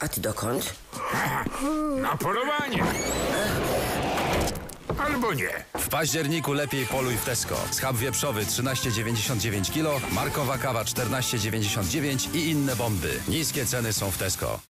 A ty dokąd? Na polowanie. Albo nie. W październiku lepiej poluj w Tesco. Schab wieprzowy 13,99 kg, markowa kawa 14,99 i inne bomby. Niskie ceny są w Tesco.